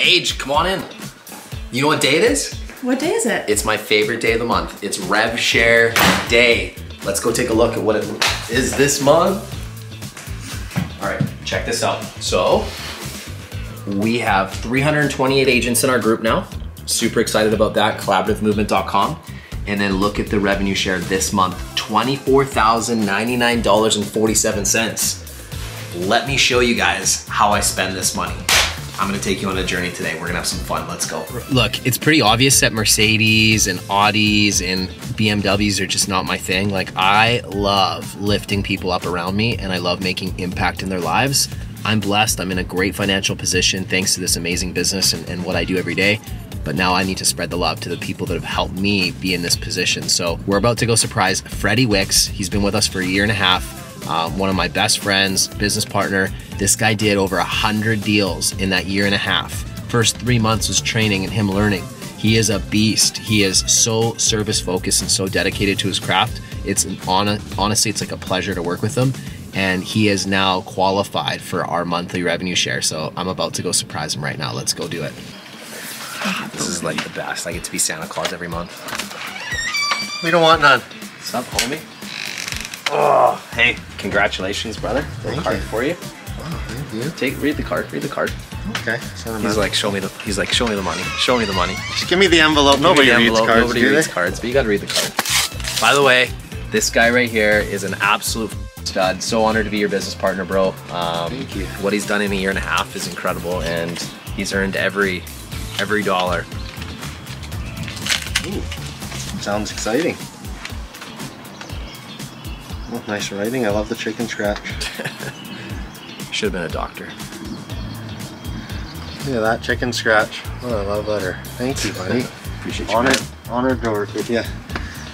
Paige, come on in. You know what day it is? What day is it? It's my favorite day of the month. It's Rev Share Day. Let's go take a look at what it is this month. All right, check this out. So, we have 328 agents in our group now. Super excited about that, collaborativemovement.com. And then look at the revenue share this month, $24,099.47. Let me show you guys how I spend this money. I'm gonna take you on a journey today. We're gonna have some fun. Let's go. Look, it's pretty obvious that Mercedes and Audis and BMWs are just not my thing. Like, I love lifting people up around me and I love making impact in their lives. I'm blessed. I'm in a great financial position thanks to this amazing business and, and what I do every day. But now I need to spread the love to the people that have helped me be in this position. So we're about to go surprise Freddie Wicks. He's been with us for a year and a half um, one of my best friends, business partner. This guy did over a hundred deals in that year and a half. First three months was training and him learning. He is a beast. He is so service focused and so dedicated to his craft. It's an on honestly, it's like a pleasure to work with him. And he is now qualified for our monthly revenue share. So I'm about to go surprise him right now. Let's go do it. This is like the best. I get to be Santa Claus every month. We don't want none. What's up, homie? Oh, hey, congratulations, brother. Thank card you. for you. Oh, thank you. Take, read the card. Read the card. Okay. So He's like, show me the. He's like, show me the money. Show me the money. just give me the envelope. Give Nobody the reads cards, Nobody reads they? cards, but you got to read the card. By the way, this guy right here is an absolute stud. So honored to be your business partner, bro. Um, Thank you. What he's done in a year and a half is incredible, and he's earned every every dollar. Ooh, sounds exciting. Oh, nice writing. I love the chicken scratch. Should have been a doctor. Look at that chicken scratch. Oh, I love letter. Thank you, buddy. Appreciate you. honored, man. honored to work with you.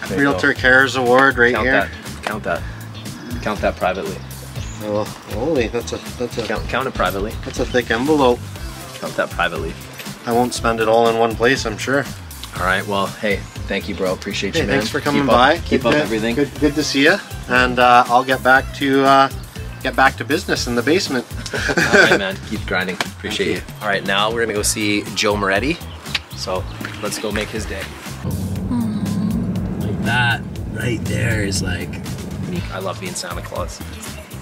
There you. Realtor Cares Award right Count here. that. Count that. Count that privately. Oh, holy, that's a that's a Count, count it privately. that's a thick envelope. Count that privately. I won't spend it all in one place, I'm sure. All right. Well, hey, thank you, bro. Appreciate Hey, you, man. thanks for coming keep by. Up, keep Good up everything. Good, good to see you. And uh, I'll get back to uh, get back to business in the basement. All right, man. Keep grinding. Appreciate you. Thank All right, now we're gonna go see Joe Moretti. So let's go make his day. Like that right there is like. I love being Santa Claus.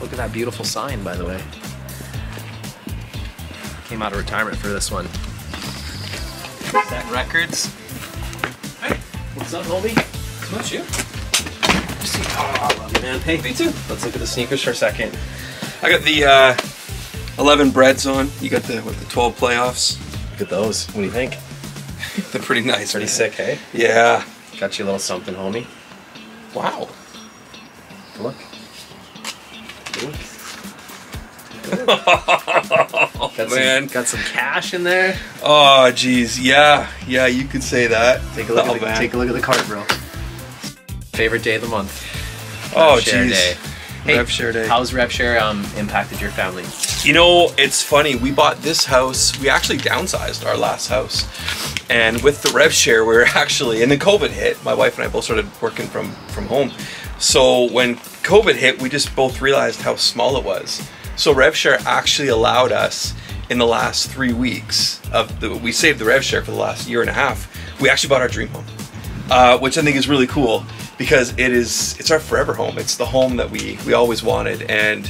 Look at that beautiful sign, by the way. Came out of retirement for this one. Set records. What's up, homie? How much you? Just see- Oh, I love you, man. Hey, Me too. let's look at the sneakers for a second. I got the uh, 11 breads on. You got the what, the 12 playoffs. Look at those. What do you think? They're pretty nice. Pretty man. sick, hey? Yeah. Got you a little something, homie. Wow. Look. Got some, Man. got some cash in there. Oh, geez. Yeah. Yeah, you could say that. Take a look. Oh, at the, man. take a look at the card, bro. Favorite day of the month. Oh, Rev geez. Day. Hey, Rev Share Day. How's Rev Share um, impacted your family? You know, it's funny. We bought this house. We actually downsized our last house, and with the rev share, we were actually. And then COVID hit. My wife and I both started working from from home. So when COVID hit, we just both realized how small it was. So RevShare actually allowed us in the last three weeks of the. We saved the RevShare for the last year and a half. We actually bought our dream home, uh, which I think is really cool because it is. It's our forever home. It's the home that we we always wanted and.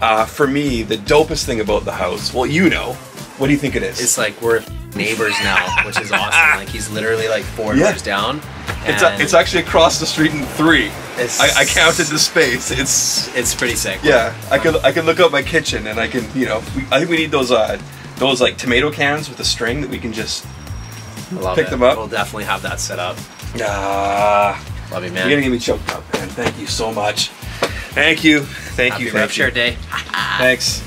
Uh, for me, the dopest thing about the house, well, you know, what do you think it is? It's like we're neighbors now, which is awesome. Like he's literally like four Yeah. doors down. It's, a, it's actually across the street in three. I, I counted the space. It's it's pretty sick. yeah. I could I can look up my kitchen and I can you know we, I think we need those uh those like tomato cans with a string that we can just love Pick it. them up. We'll definitely have that set up. ah. Love you, man. You're gonna get me choked up, man. Thank you so much. Thank you. Thank Happy you. Thank Share. Day. Thanks.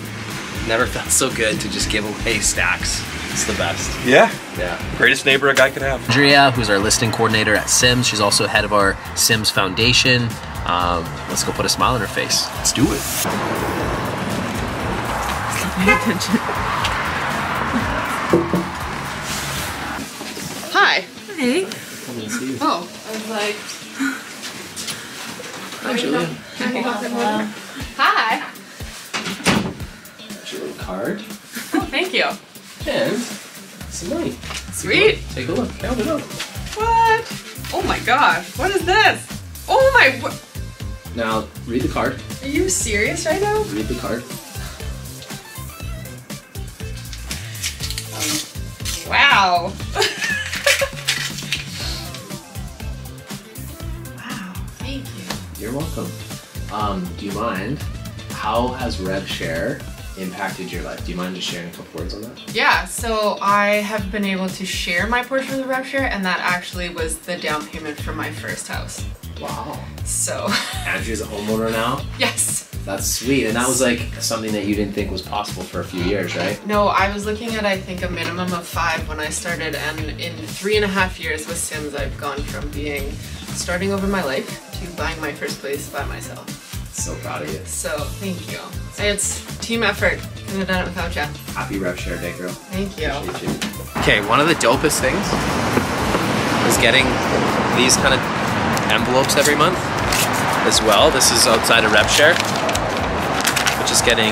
Never felt so good to just give away stacks. It's the best. Yeah. Yeah. Greatest neighbor a guy could have. Andrea, who's our listing coordinator at Sims. She's also head of our Sims Foundation. Um, let's go put a smile on her face. Let's do it. Pay attention. Hi. Hey. Oh, I was like. Hi, Julia. Hi. Got your little card. Oh, thank you. And some money. Sweet. Take a look. Count it up. What? Oh my gosh. What is this? Oh my. Now read the card. Are you serious right now? Read the card. Wow. wow. Thank you. You're welcome. Um, do you mind? How has RevShare impacted your life? Do you mind just sharing a couple words on that? Yeah, so I have been able to share my portion of the share, and that actually was the down payment for my first house. Wow. So, Andrea's a homeowner now. yes. That's sweet. And that was like something that you didn't think was possible for a few years, right? No, I was looking at I think a minimum of five when I started, and in three and a half years with Sims, I've gone from being starting over my life to buying my first place by myself. So proud of you. So, thank you. It's team effort. Couldn't have done it without you. Happy RevShare Day, girl. Thank you. Appreciate you. Okay, one of the dopest things is getting these kind of envelopes every month as well. This is outside of RevShare, which is getting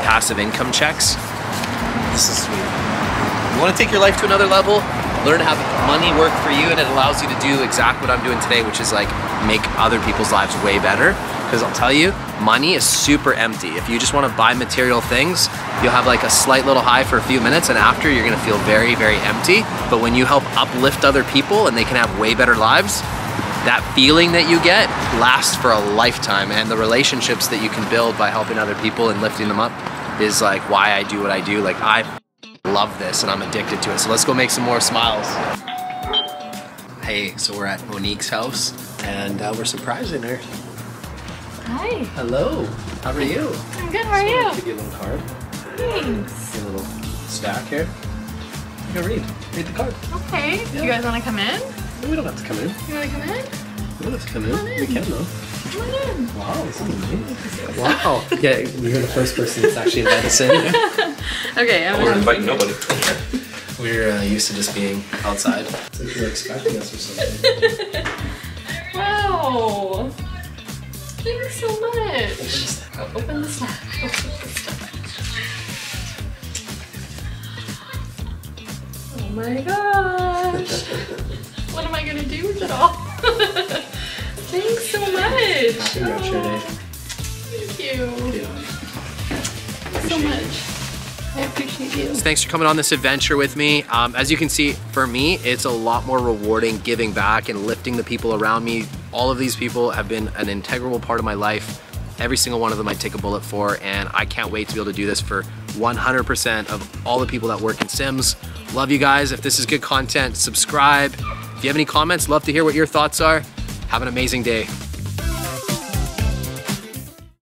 passive income checks. This is sweet. You want to take your life to another level? Learn to have money work for you, and it allows you to do exactly what I'm doing today, which is like make other people's lives way better. Because I'll tell you, money is super empty. If you just want to buy material things, you'll have like a slight little high for a few minutes, and after you're gonna feel very, very empty. But when you help uplift other people and they can have way better lives, that feeling that you get lasts for a lifetime. And the relationships that you can build by helping other people and lifting them up is like why I do what I do. Like I love this and I'm addicted to it. So let's go make some more smiles. Hey, so we're at Monique's house and uh, we're surprising her. Hi, Hello, how are you? I'm good. How are you? Give you a little card, Thanks. a little stack here. You can read, read the card. Okay. Yeah. You guys want to come in? We don't have to come in. You want to come in? We don't have to come in. Come on We can though. Come on in. Wow, this is amazing. Wow. Yeah, you're the first person that's actually invited us in. Okay, I'm We're inviting nobody. We're uh, used to just being outside. So you're expecting us or something. Wow. Thanks so much. Oh, open the stack. Open the stack. Oh my gosh. what am I gonna do with it all? Thanks so much. RevShare Day. Thank you. Thanks so much. I appreciate you. Thanks for coming on this adventure with me. Um, as you can see, for me, it's a lot more rewarding giving back and lifting the people around me. All of these people have been an integral part of my life. Every single one of them I take a bullet for, and I can't wait to be able to do this for 100% of all the people that work in Sims. Love you guys. If this is good content, subscribe. If you have any comments, love to hear what your thoughts are. Have an amazing day.